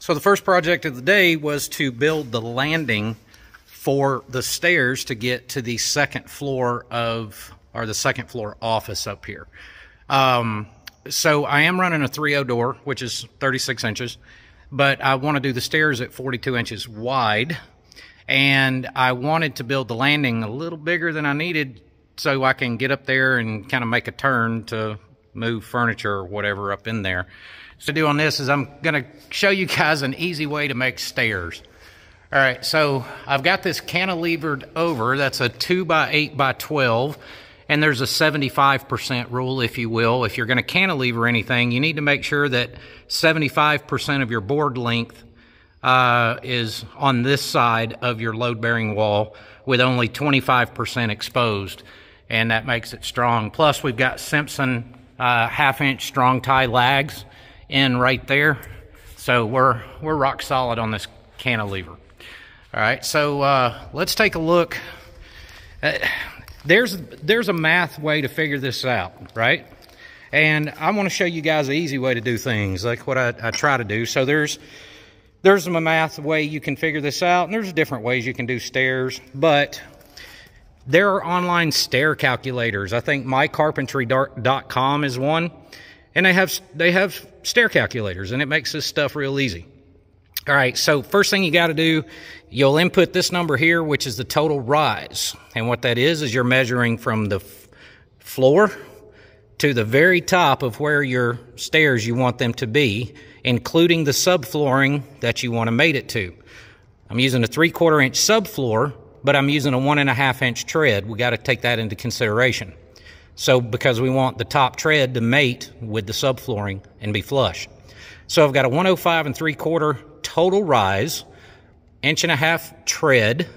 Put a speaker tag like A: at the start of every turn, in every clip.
A: So the first project of the day was to build the landing for the stairs to get to the second floor of, or the second floor office up here. Um, so I am running a 3.0 door, which is 36 inches, but I want to do the stairs at 42 inches wide. And I wanted to build the landing a little bigger than I needed so I can get up there and kind of make a turn to move furniture or whatever up in there. So do on this is I'm going to show you guys an easy way to make stairs. All right, so I've got this cantilevered over. That's a 2 by 8 by 12 and there's a 75% rule, if you will. If you're going to cantilever anything, you need to make sure that 75% of your board length uh, is on this side of your load bearing wall with only 25% exposed, and that makes it strong. Plus, we've got Simpson uh, half inch strong tie lags in right there. So we're, we're rock solid on this cantilever. All right, so uh, let's take a look. Uh, there's, there's a math way to figure this out, right? And I want to show you guys an easy way to do things, like what I, I try to do. So there's, there's a math way you can figure this out, and there's different ways you can do stairs, but there are online stair calculators. I think mycarpentry.com is one, and they have they have stair calculators, and it makes this stuff real easy. All right, so first thing you got to do, you'll input this number here, which is the total rise. And what that is, is you're measuring from the floor to the very top of where your stairs you want them to be, including the subflooring that you want to mate it to. I'm using a three quarter inch subfloor, but I'm using a one and a half inch tread. We got to take that into consideration. So because we want the top tread to mate with the subflooring and be flush. So I've got a 105 and three quarter total rise, inch and a half tread,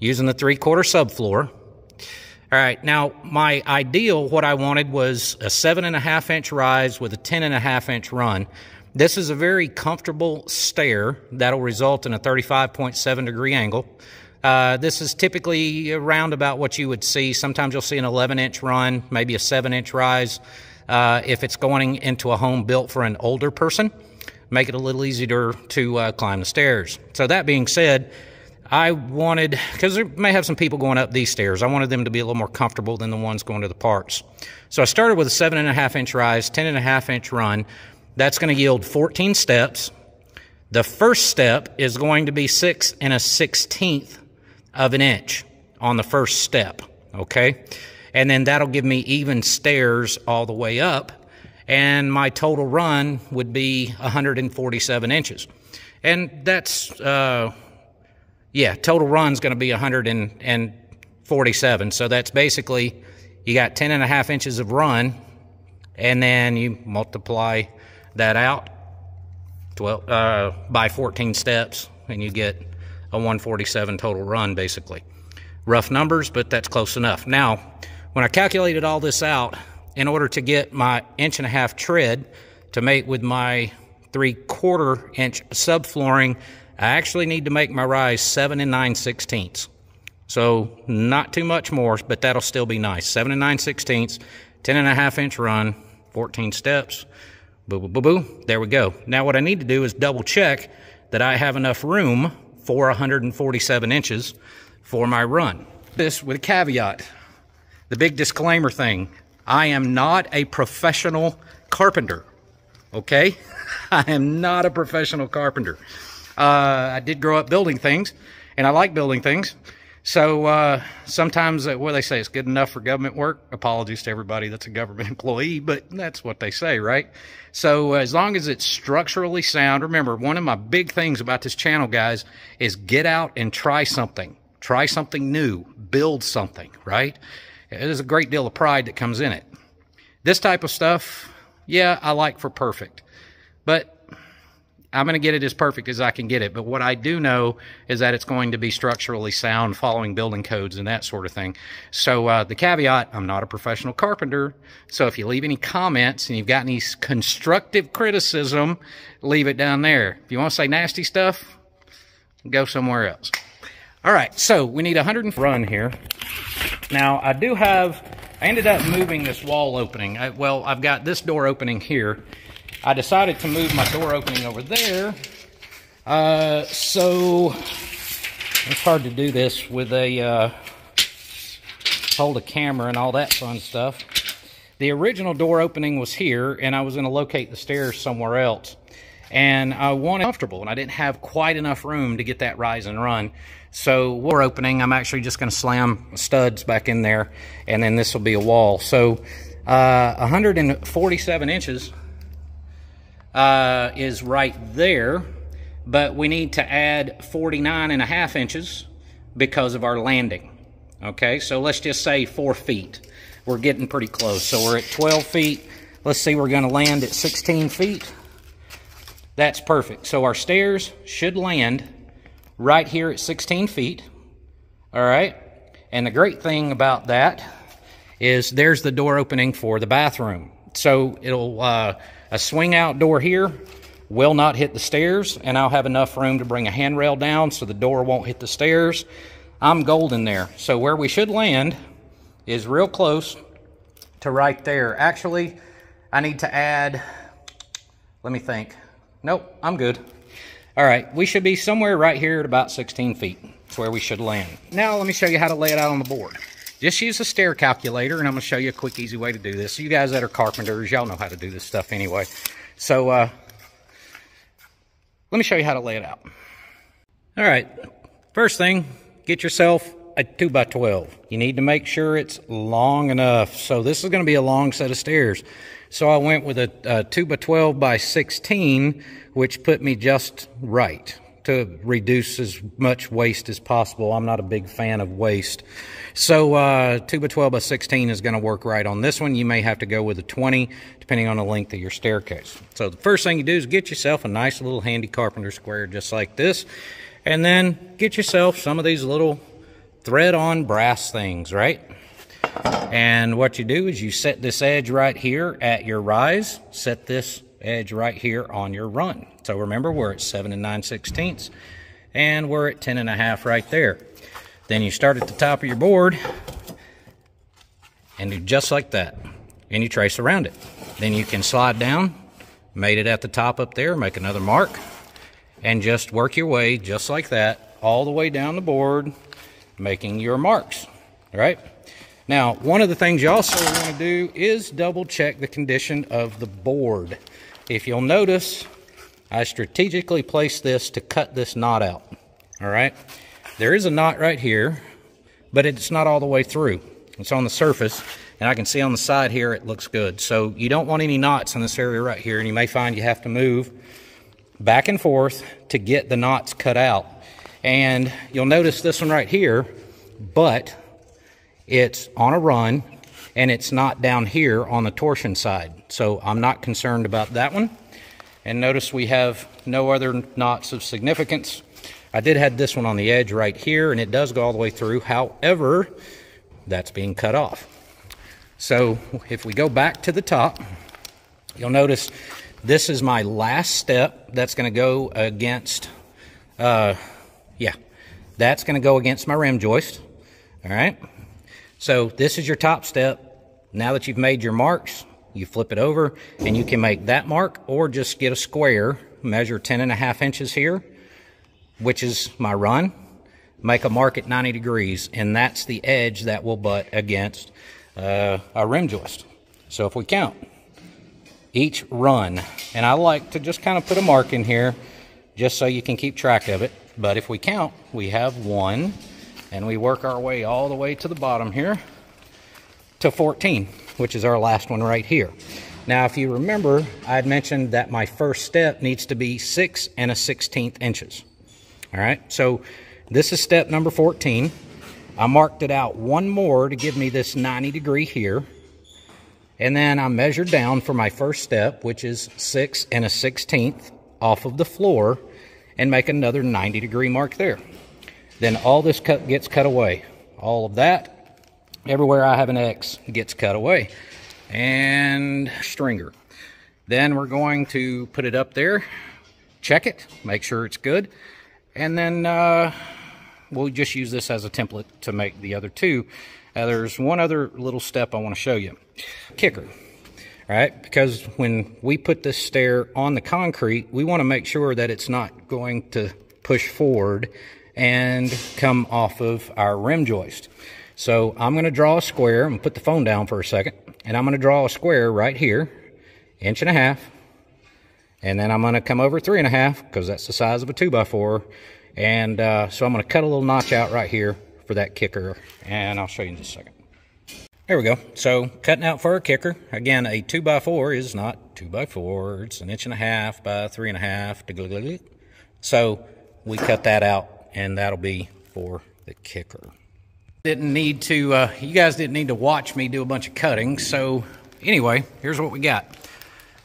A: using the three quarter subfloor. All right, now my ideal, what I wanted was a seven and a half inch rise with a ten and a half inch run. This is a very comfortable stair that'll result in a 35.7 degree angle. Uh, this is typically around about what you would see. Sometimes you'll see an 11 inch run, maybe a 7 inch rise. Uh, if it's going into a home built for an older person, make it a little easier to uh, climb the stairs. So, that being said, I wanted, because there may have some people going up these stairs, I wanted them to be a little more comfortable than the ones going to the parks. So, I started with a seven and a half inch rise, ten and a half inch run. That's going to yield 14 steps. The first step is going to be six and a sixteenth of an inch on the first step. Okay. And then that'll give me even stairs all the way up and my total run would be 147 inches. And that's, uh, yeah, total run's going to be 147. So that's basically, you got 10 and a half inches of run, and then you multiply that out 12, uh, by 14 steps, and you get a 147 total run, basically. Rough numbers, but that's close enough. Now, when I calculated all this out, in order to get my inch and a half tread to mate with my three quarter inch subflooring, I actually need to make my rise seven and nine sixteenths. So not too much more, but that'll still be nice. Seven and nine sixteenths, ten and a half inch run, 14 steps. Boo, boo, boo, boo. There we go. Now what I need to do is double check that I have enough room for 147 inches for my run. This with a caveat. The big disclaimer thing. I am not a professional carpenter. Okay? I am not a professional carpenter. Uh, I did grow up building things, and I like building things. So uh, sometimes, uh, what they say, it's good enough for government work. Apologies to everybody that's a government employee, but that's what they say, right? So uh, as long as it's structurally sound, remember, one of my big things about this channel, guys, is get out and try something. Try something new. Build something, right? There's a great deal of pride that comes in it. This type of stuff, yeah, I like for perfect. But I'm going to get it as perfect as I can get it. But what I do know is that it's going to be structurally sound, following building codes and that sort of thing. So uh, the caveat: I'm not a professional carpenter. So if you leave any comments and you've got any constructive criticism, leave it down there. If you want to say nasty stuff, go somewhere else. All right. So we need a 100 and run here. Now, I do have, I ended up moving this wall opening. I, well, I've got this door opening here. I decided to move my door opening over there Uh, so it's hard to do this with a uh, hold a camera and all that fun stuff. The original door opening was here, and I was going to locate the stairs somewhere else. And I wanted comfortable, and I didn't have quite enough room to get that rise and run. So door opening, I'm actually just going to slam studs back in there, and then this will be a wall. So uh, 147 inches uh, is right there, but we need to add 49 and a half inches because of our landing. Okay, so let's just say four feet. We're getting pretty close. So we're at 12 feet. Let's see, we're going to land at 16 feet. That's perfect. So our stairs should land right here at 16 feet. All right. And the great thing about that is there's the door opening for the bathroom. So it'll, uh, a swing out door here will not hit the stairs, and I'll have enough room to bring a handrail down so the door won't hit the stairs. I'm golden there. So where we should land is real close to right there. Actually, I need to add, let me think. Nope, I'm good. All right, we should be somewhere right here at about 16 feet. That's where we should land. Now let me show you how to lay it out on the board. Just use a stair calculator, and I'm going to show you a quick, easy way to do this. You guys that are carpenters, y'all know how to do this stuff anyway. So uh, let me show you how to lay it out. All right, first thing, get yourself a 2 by 12 You need to make sure it's long enough. So this is going to be a long set of stairs. So I went with a, a 2 by 12 by 16, which put me just right to reduce as much waste as possible. I'm not a big fan of waste. So uh, 2 by 12 by 16 is going to work right on this one. You may have to go with a 20 depending on the length of your staircase. So the first thing you do is get yourself a nice little handy carpenter square just like this. And then get yourself some of these little thread on brass things, right? And what you do is you set this edge right here at your rise, set this edge right here on your run. So remember, we're at 7 and 9 sixteenths, and we're at 10 and a half right there. Then you start at the top of your board and do just like that. And you trace around it. Then you can slide down, made it at the top up there, make another mark, and just work your way just like that all the way down the board, making your marks, right? Now, one of the things you also want to do is double check the condition of the board. If you'll notice, I strategically placed this to cut this knot out, all right? There is a knot right here, but it's not all the way through. It's on the surface, and I can see on the side here it looks good. So you don't want any knots in this area right here, and you may find you have to move back and forth to get the knots cut out. And you'll notice this one right here, but it's on a run and it's not down here on the torsion side. So I'm not concerned about that one. And notice we have no other knots of significance. I did have this one on the edge right here and it does go all the way through. However, that's being cut off. So if we go back to the top, you'll notice this is my last step that's going to go against uh, yeah, that's going to go against my rim joist. All right. So this is your top step. Now that you've made your marks, you flip it over and you can make that mark or just get a square, measure 10 and a half inches here, which is my run. Make a mark at 90 degrees, and that's the edge that will butt against uh, a rim joist. So if we count each run, and I like to just kind of put a mark in here just so you can keep track of it. But if we count, we have one, and we work our way all the way to the bottom here to 14, which is our last one right here. Now, if you remember, I had mentioned that my first step needs to be 6 and a 16th inches. All right, so this is step number 14. I marked it out one more to give me this 90 degree here. And then I measured down for my first step, which is 6 and a 16th off of the floor and make another 90 degree mark there. Then all this cut gets cut away. All of that, everywhere I have an X gets cut away. And stringer. Then we're going to put it up there, check it, make sure it's good, and then uh, we'll just use this as a template to make the other two. Uh, there's one other little step I want to show you. Kicker. right? Because when we put this stair on the concrete, we want to make sure that it's not going to push forward and come off of our rim joist. So I'm going to draw a square. I'm going to put the phone down for a second. And I'm going to draw a square right here, inch and a half. And then I'm going to come over three and a half because that's the size of a two by four. And uh, so I'm going to cut a little notch out right here for that kicker. And I'll show you in just a second. There we go. So cutting out for a kicker. Again, a two by four is not two by four. It's an inch and a half by three and a half. So we cut that out and that'll be for the kicker. Didn't need to, uh, you guys didn't need to watch me do a bunch of cutting. So anyway, here's what we got.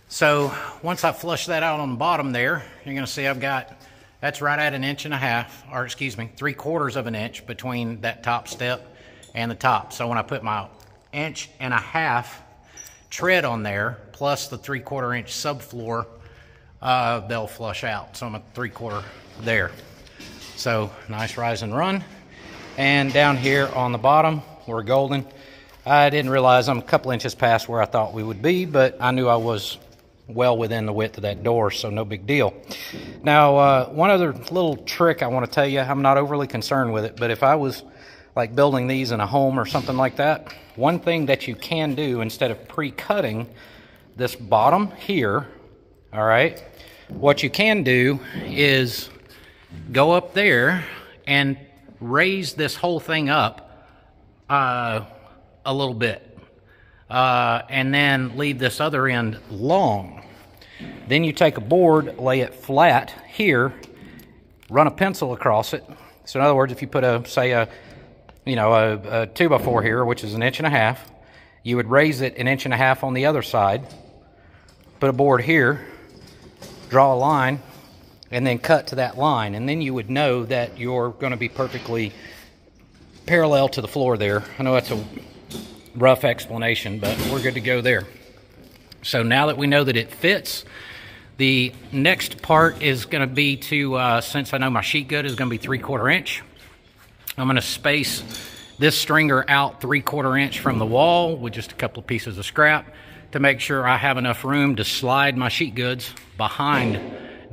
A: So once I flush that out on the bottom there, you're gonna see I've got, that's right at an inch and a half, or excuse me, three quarters of an inch between that top step and the top. So when I put my inch and a half tread on there, plus the three quarter inch subfloor, uh, they'll flush out. So I'm at three quarter there. So nice rise and run. And down here on the bottom, we're golden. I didn't realize I'm a couple inches past where I thought we would be, but I knew I was well within the width of that door, so no big deal. Now, uh, one other little trick I want to tell you, I'm not overly concerned with it, but if I was like building these in a home or something like that, one thing that you can do instead of pre-cutting this bottom here, all right, what you can do is go up there and raise this whole thing up uh, a little bit. Uh, and then leave this other end long. Then you take a board, lay it flat here, run a pencil across it. So in other words, if you put a, say a you know, a, a two by four here, which is an inch and a half. You would raise it an inch and a half on the other side, put a board here, draw a line, and then cut to that line. And then you would know that you're going to be perfectly parallel to the floor there. I know that's a rough explanation, but we're good to go there. So now that we know that it fits, the next part is going to be to, uh, since I know my sheet good is going to be three quarter inch, I'm going to space this stringer out three quarter inch from the wall with just a couple of pieces of scrap to make sure I have enough room to slide my sheet goods behind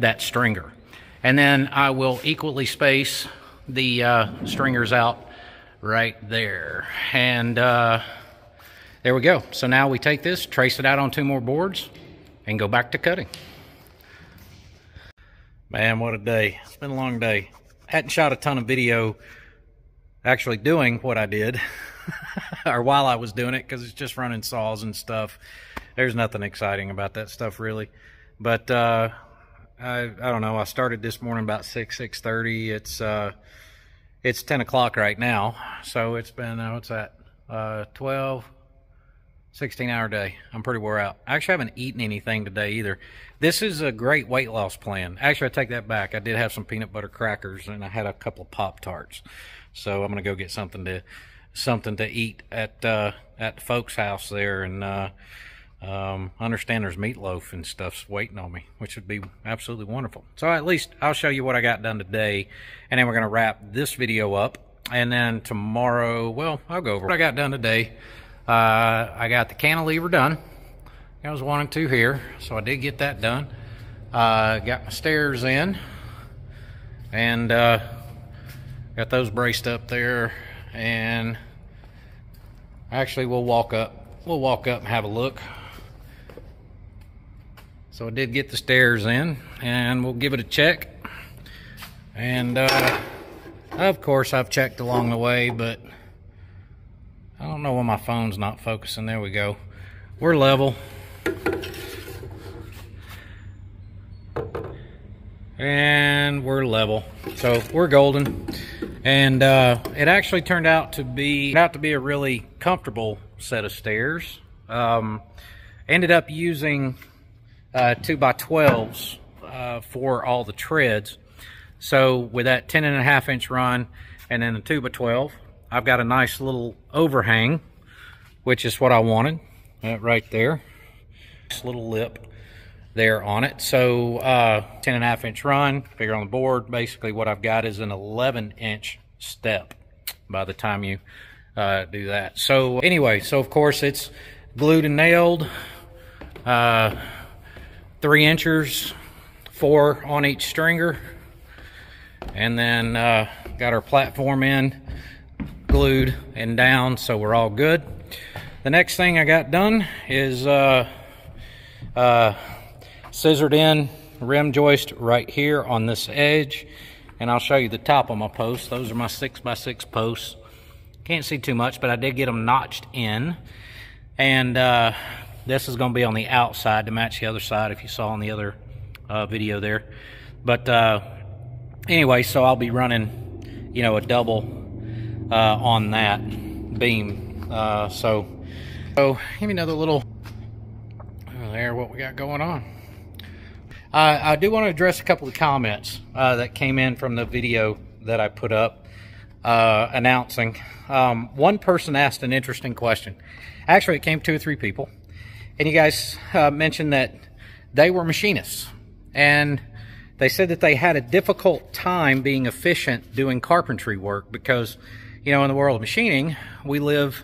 A: that stringer. And then I will equally space the uh, stringers out right there. And uh, there we go. So now we take this, trace it out on two more boards, and go back to cutting. Man, what a day. It's been a long day. Hadn't shot a ton of video actually doing what I did, or while I was doing it, because it's just running saws and stuff. There's nothing exciting about that stuff really. But uh, I I don't know. I started this morning about six six thirty. It's uh, it's ten o'clock right now, so it's been uh, what's that? Uh, 12, 16 hour day. I'm pretty wore out. I actually haven't eaten anything today either. This is a great weight loss plan. Actually, I take that back. I did have some peanut butter crackers and I had a couple of Pop Tarts. So I'm gonna go get something to something to eat at uh, at the folks' house there, and uh, um, understand there's meatloaf and stuff's waiting on me, which would be absolutely wonderful. So at least I'll show you what I got done today, and then we're gonna wrap this video up, and then tomorrow, well, I'll go over what I got done today. Uh, I got the cantilever done. I was one and two here, so I did get that done. Uh, got my stairs in, and uh, Got those braced up there and actually we'll walk up. We'll walk up and have a look. So I did get the stairs in and we'll give it a check. And uh, of course I've checked along the way, but I don't know why my phone's not focusing. There we go. We're level. And we're level. So we're golden and uh, it actually turned out to be out to be a really comfortable set of stairs. Um, ended up using uh, two by twelves uh, for all the treads. So with that 10 and a half inch run and then the two by 12, I've got a nice little overhang, which is what I wanted, uh, right there. Nice little lip there on it. So uh, 10 and a half inch run, figure on the board. Basically what I've got is an 11 inch step by the time you uh, do that. So anyway, so of course it's glued and nailed. Uh, three inches, four on each stringer. And then uh, got our platform in, glued and down, so we're all good. The next thing I got done is uh, uh, sistered in rim joist right here on this edge. And I'll show you the top of my posts. Those are my six by six posts. Can't see too much, but I did get them notched in. And uh, this is going to be on the outside to match the other side if you saw on the other uh, video there. But uh, anyway, so I'll be running, you know, a double uh, on that beam. Uh, so, so give me another little uh, there. What we got going on? I do want to address a couple of comments uh, that came in from the video that I put up uh, announcing. Um, one person asked an interesting question. Actually, it came two or three people, and you guys uh, mentioned that they were machinists, and they said that they had a difficult time being efficient doing carpentry work because, you know, in the world of machining, we live,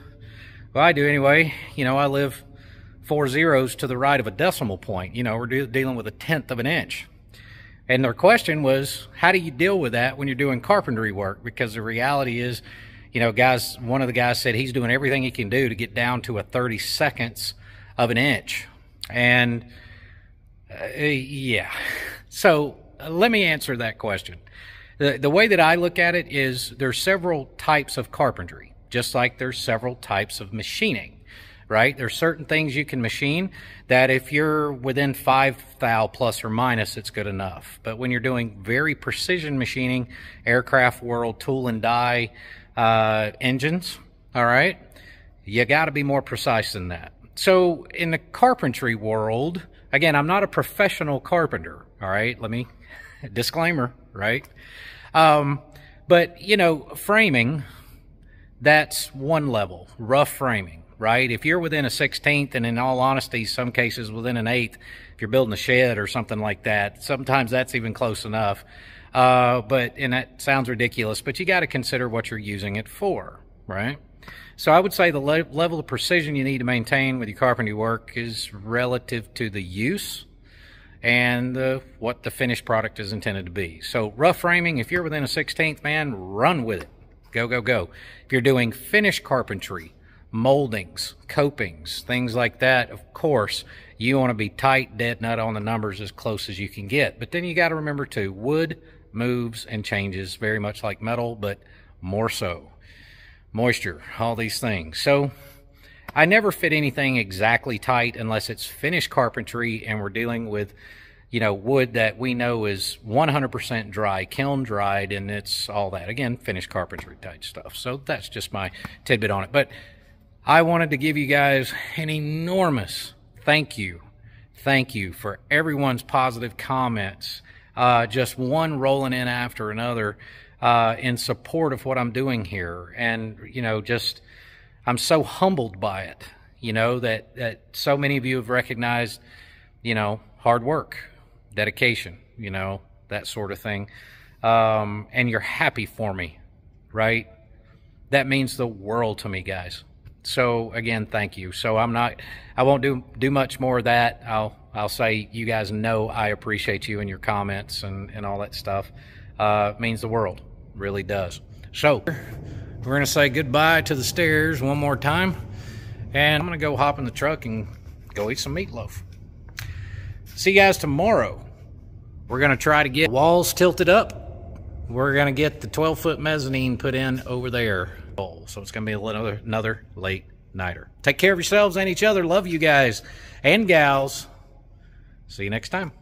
A: well, I do anyway, you know, I live four zeros to the right of a decimal point. You know, we're de dealing with a tenth of an inch. And their question was, how do you deal with that when you're doing carpentry work? Because the reality is, you know, guys, one of the guys said he's doing everything he can do to get down to a 30 seconds of an inch. And uh, yeah, so let me answer that question. The, the way that I look at it is there's several types of carpentry, just like there's several types of machining, right? There's certain things you can machine that if you're within five thou plus or minus, it's good enough. But when you're doing very precision machining, aircraft world, tool and die uh, engines, all right, you got to be more precise than that. So in the carpentry world, again, I'm not a professional carpenter, all right? Let me disclaimer, right? Um, but, you know, framing, that's one level, rough framing, right? If you're within a 16th, and in all honesty, some cases within an eighth, if you're building a shed or something like that, sometimes that's even close enough. Uh, but, and that sounds ridiculous, but you got to consider what you're using it for, right? So I would say the le level of precision you need to maintain with your carpentry work is relative to the use and uh, what the finished product is intended to be. So rough framing, if you're within a 16th, man, run with it. Go, go, go. If you're doing finished carpentry, moldings, copings, things like that, of course, you want to be tight, dead nut on the numbers as close as you can get. But then you got to remember too, wood moves and changes very much like metal, but more so. Moisture, all these things. So I never fit anything exactly tight unless it's finished carpentry and we're dealing with, you know, wood that we know is 100% dry, kiln dried, and it's all that. Again, finished carpentry type stuff. So that's just my tidbit on it. But I wanted to give you guys an enormous thank you. Thank you for everyone's positive comments. Uh, just one rolling in after another uh, in support of what I'm doing here. And, you know, just I'm so humbled by it, you know, that, that so many of you have recognized, you know, hard work, dedication, you know, that sort of thing. Um, and you're happy for me, right? That means the world to me, guys. So again, thank you. So I'm not, I won't do do much more of that. I'll I'll say you guys know I appreciate you and your comments and and all that stuff. Uh, means the world, really does. So we're going to say goodbye to the stairs one more time. And I'm going to go hop in the truck and go eat some meatloaf. See you guys tomorrow. We're going to try to get walls tilted up. We're going to get the 12 foot mezzanine put in over there. So it's going to be another, another late nighter. Take care of yourselves and each other. Love you guys and gals. See you next time.